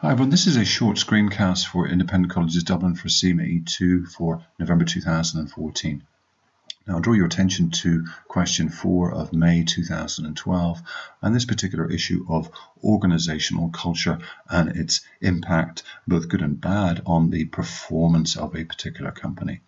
Hi everyone, this is a short screencast for Independent Colleges Dublin for CIMA E2 for November 2014. Now I'll draw your attention to question 4 of May 2012 and this particular issue of organizational culture and its impact, both good and bad, on the performance of a particular company.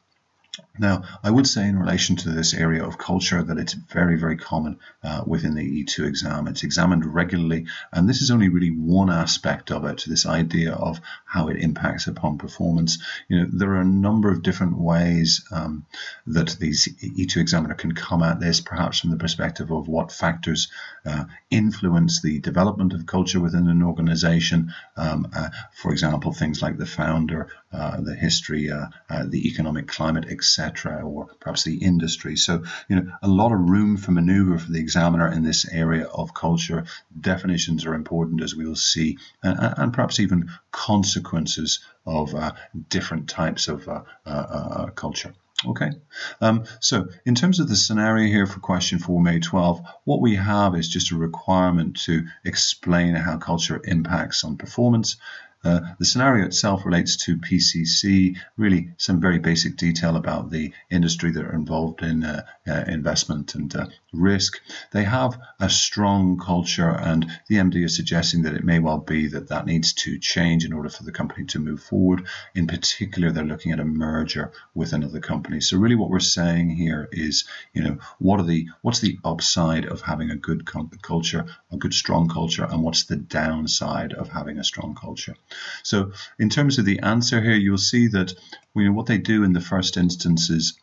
Now, I would say in relation to this area of culture that it's very, very common uh, within the E2 exam. It's examined regularly, and this is only really one aspect of it, this idea of how it impacts upon performance. You know, there are a number of different ways um, that the E2 examiner can come at this, perhaps from the perspective of what factors uh, influence the development of culture within an organization. Um, uh, for example, things like the founder, uh, the history, uh, uh, the economic climate, etc or perhaps the industry. So, you know, a lot of room for maneuver for the examiner in this area of culture. Definitions are important, as we'll see, and, and perhaps even consequences of uh, different types of uh culture. Okay, um, so in terms of the scenario here for question 4 May 12, what we have is just a requirement to explain how culture impacts on performance uh, the scenario itself relates to PCC, really some very basic detail about the industry that are involved in uh, uh, investment and uh, risk. They have a strong culture, and the MD is suggesting that it may well be that that needs to change in order for the company to move forward. In particular, they're looking at a merger with another company. So really, what we're saying here is, you know, what are the what's the upside of having a good culture, a good strong culture, and what's the downside of having a strong culture? So in terms of the answer here, you'll see that you know, what they do in the first instance is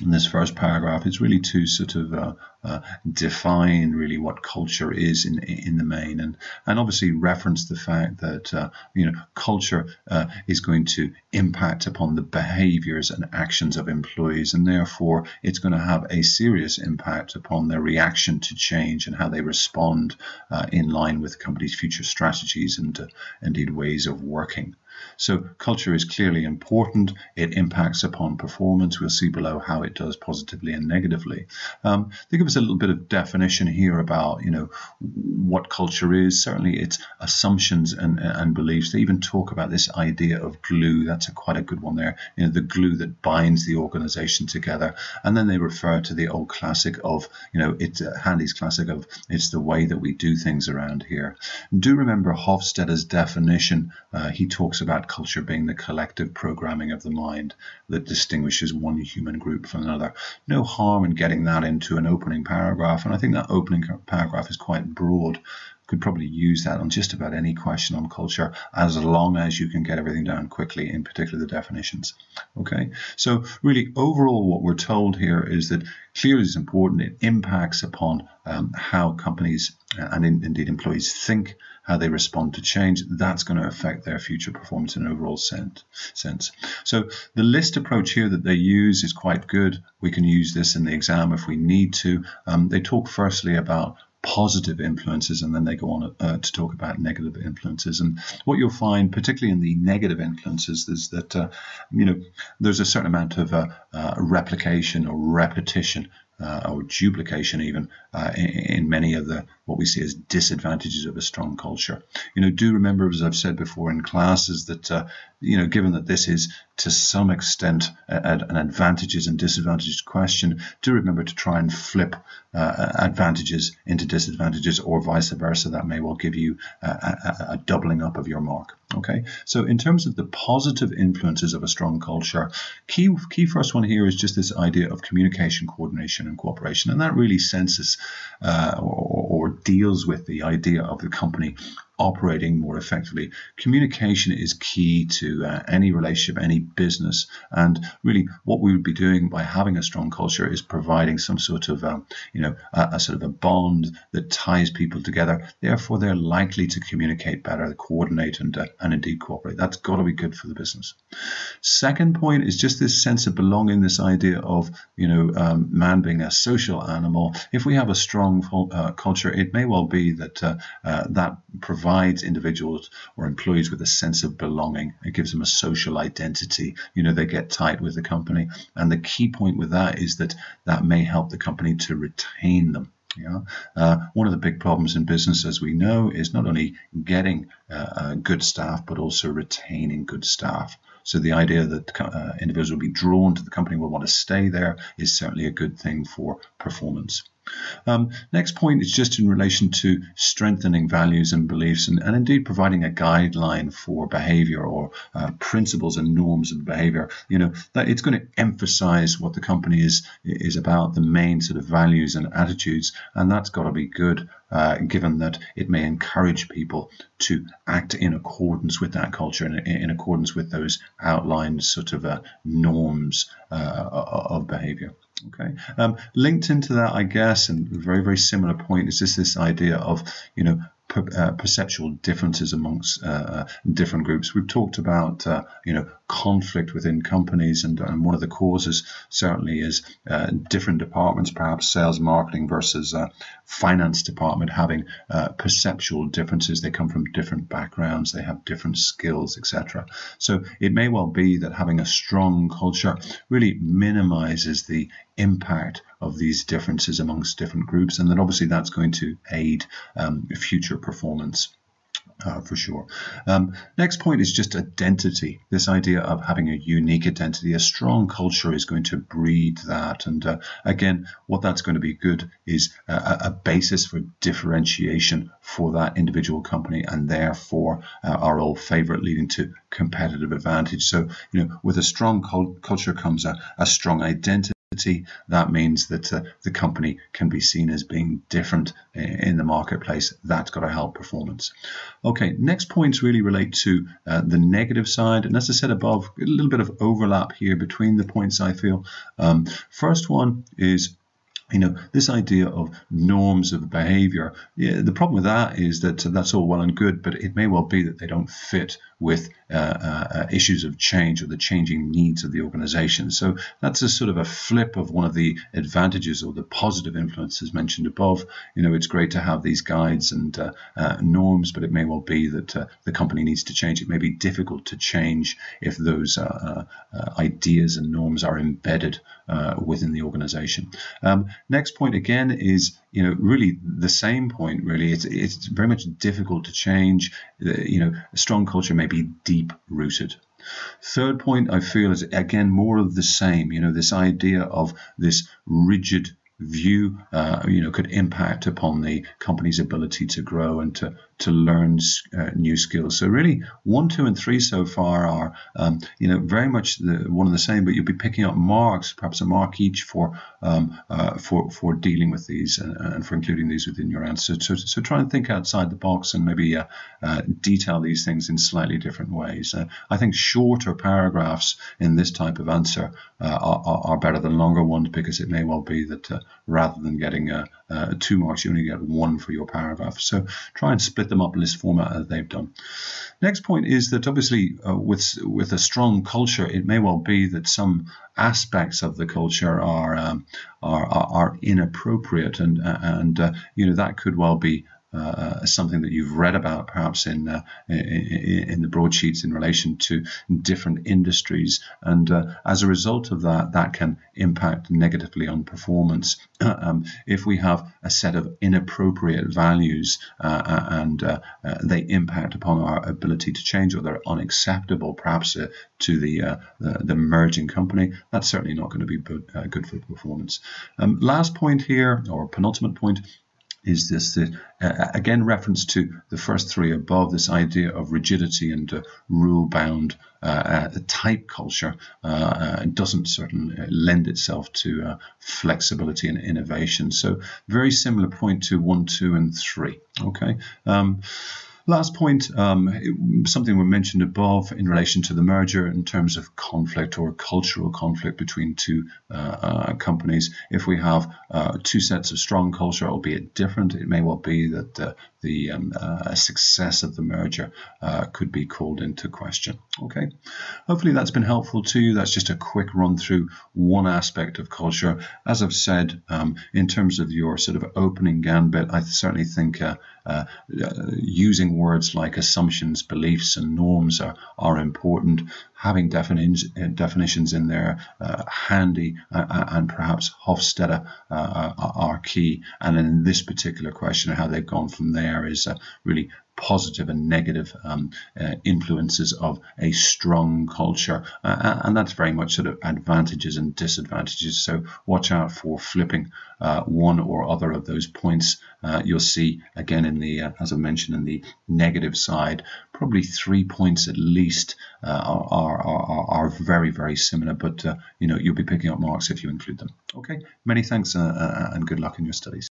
in this first paragraph is really to sort of uh, uh, define really what culture is in in the main, and and obviously reference the fact that uh, you know culture uh, is going to impact upon the behaviours and actions of employees, and therefore it's going to have a serious impact upon their reaction to change and how they respond uh, in line with the company's future strategies and uh, indeed ways of working. So culture is clearly important. It impacts upon performance. We'll see below how it does positively and negatively. Um, they give us a little bit of definition here about, you know, what culture is. Certainly its assumptions and, and beliefs. They even talk about this idea of glue. That's a quite a good one there. You know, the glue that binds the organization together. And then they refer to the old classic of, you know, it's uh, Handy's classic of it's the way that we do things around here. Do remember Hofstede's definition. Uh, he talks about about culture being the collective programming of the mind that distinguishes one human group from another. No harm in getting that into an opening paragraph, and I think that opening paragraph is quite broad. Could probably use that on just about any question on culture as long as you can get everything down quickly, in particular the definitions. Okay, so really overall, what we're told here is that clearly is important. It impacts upon um, how companies uh, and in, indeed employees think how they respond to change, that's going to affect their future performance in an overall sense. So the list approach here that they use is quite good. We can use this in the exam if we need to. Um, they talk firstly about positive influences and then they go on uh, to talk about negative influences and what you'll find particularly in the negative influences is that uh, you know there's a certain amount of uh, uh replication or repetition or duplication even uh, in, in, many of the what we see as disadvantages of a strong culture. You know, do remember, as I've said before in classes, that uh, you know, given that this is to some extent an advantages and disadvantages question, do remember to try and flip uh, advantages into disadvantages or vice versa. That may well give you a, a, a doubling up of your mark. Okay, so in terms of the positive influences of a strong culture, key key first one here is just this idea of communication, coordination, and cooperation, and that really senses uh, or, or deals with the idea of the company operating more effectively. Communication is key to uh, any relationship, any business. And really, what we would be doing by having a strong culture is providing some sort of, um, you know, a, a, sort of a bond that ties people together. Therefore, they're likely to communicate better, coordinate, and, uh, and indeed cooperate. That's got to be good for the business. Second point is just this sense of belonging, this idea of, you know, um, man being a social animal. If we have a strong uh, culture, it may well be that uh, uh, that provides provides individuals or employees with a sense of belonging. It gives them a social identity. You know, they get tight with the company. And the key point with that is that that may help the company to retain them. Yeah, uh, one of the big problems in business, as we know, is not only getting uh, uh good staff but also retaining good staff. So the idea that uh, individuals will be drawn to the company will want to stay there is certainly a good thing for performance. Um, next point is just in relation to strengthening values and beliefs and, and indeed providing a guideline for behavior or uh, principles and norms of behavior. You know, that it's going to emphasize what the company is is about, the main sort of values and attitudes, and that's got to be good, uh, given that it may encourage people to act in accordance with that culture and in accordance with those outlined sort of uh, norms uh, of behavior. Okay, um, linked into that, I guess, and very very similar point is just this idea of you know per, uh, perceptual differences amongst uh, uh, different groups. We've talked about uh, you know conflict within companies, and, and one of the causes certainly is uh, different departments, perhaps sales, marketing versus uh, finance department, having perceptual differences. They come from different backgrounds, they have different skills, etc. So it may well be that having a strong culture really minimizes the impact of these differences amongst different groups, and then obviously that's going to aid um, future performance. Uh, for sure. Um, next point is just identity. This idea of having a unique identity, a strong culture is going to breed that. And uh, again, what that's going to be good is a, a, basis for differentiation for that individual company, and therefore uh, our old favorite, leading to competitive advantage. So, you know, with a strong cult- culture comes a, a strong identity that means that uh, the company can be seen as being different in the marketplace. That's got to help performance. Okay, next points really relate to uh, the negative side. And as I said above, a little bit of overlap here between the points I feel. Um, first one is you know this idea of norms of behavior yeah, the problem with that is that that's all well and good but it may well be that they don't fit with uh, uh, issues of change or the changing needs of the organization. So that's a sort of a flip of one of the advantages or the positive influences mentioned above. You know, it's great to have these guides and uh, uh norms, but it may well be that uh, the company needs to change. It may be difficult to change if those uh, ideas and norms are embedded within the organization. Um, next point again is you know, really the same point. Really, it's it's very much difficult to change. You know, a strong culture may be deep rooted. Third point I feel is again more of the same. You know, this idea of this rigid view, uh, you know, could impact upon the company's ability to grow and to to learn uh, new skills. So really, one, two, and three so far are, um, you know, very much the, one and the same. But you'll be picking up marks, perhaps a mark each for um, uh, for for dealing with these and, and, for including these within your answer. So, so try and think outside the box and maybe uh, uh detail these things in slightly different ways. Uh, I think shorter paragraphs in this type of answer uh, are, are, better than longer ones because it may well be that rather than getting two marks, you only get one for your paragraph. So try and split them up in this format as they've done. Next point is that obviously uh, with with a strong culture, it may well be that some aspects of the culture are um, are, are, inappropriate, and and uh, you know that could well be uh, something that you've read about perhaps in, uh, in, in the broadsheets in relation to different industries. And uh, as a result of that that can impact negatively on performance. Um, if we have a set of inappropriate values uh, uh, and uh, they impact upon our ability to change or they're unacceptable perhaps to the, the, the merging company that's certainly not going to be good, good for performance. Um, last point here or penultimate point is this uh, again reference to the first three above this idea of rigidity and uh, rule bound uh, uh, type culture uh, uh, doesn't certainly lend itself to flexibility and innovation. So very similar point to one two and three okay? Um, Last point, um, something we mentioned above in relation to the merger in terms of conflict or cultural conflict between two uh, uh, companies. If we have uh, two sets of strong culture, albeit different, it may well be that uh, the um, uh, success of the merger uh, could be called into question. Okay, hopefully that's been helpful to you. That's just a quick run through one aspect of culture. As I've said, um, in terms of your sort of opening gambit, I certainly think uh, uh, using words like assumptions, beliefs, and norms are, are important. having defini- definitions in there uh, Handy uh, and perhaps Hofstede uh, are key. And in this particular question, how they've gone from there is really positive and negative um, uh, influences of a strong culture. Uh, and that's very much sort of advantages and disadvantages. So watch out for flipping uh, one or other of those points. Uh, you'll see again in the, uh, as I mentioned, in the negative side, probably three points at least uh, are, are, are, very, very similar, but you know, you'll be picking up marks if you include them. Okay, many thanks and good luck in your studies.